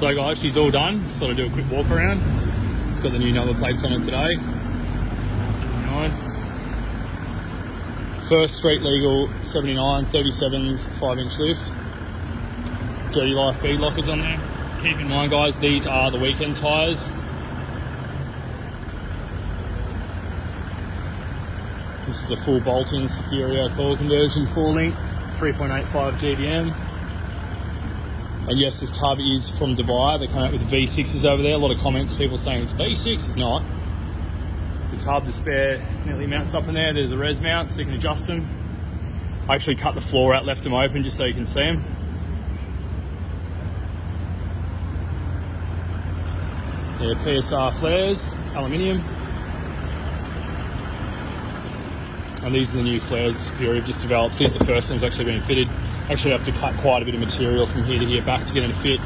So guys, she's all done. Just thought I'd do a quick walk around. It's got the new number plates on it today. First street legal 79, 37s, 5 inch lift. Dirty Life bead lockers on there. Keep in mind guys, these are the weekend tyres. This is a full bolt-in Superior coil conversion, 4 link, 3.85 GDM. And yes, this tub is from Dubai. They come out with V6s over there. A lot of comments, people saying it's V6. It's not. It's the tub, the spare nearly mounts up in there. There's the res mount, so you can adjust them. I actually cut the floor out, left them open just so you can see them. Yeah, PSR flares, aluminium. And these are the new flares that Superior have just developed. These are the first ones actually being fitted. Actually have to cut quite a bit of material from here to here back to get it to fit.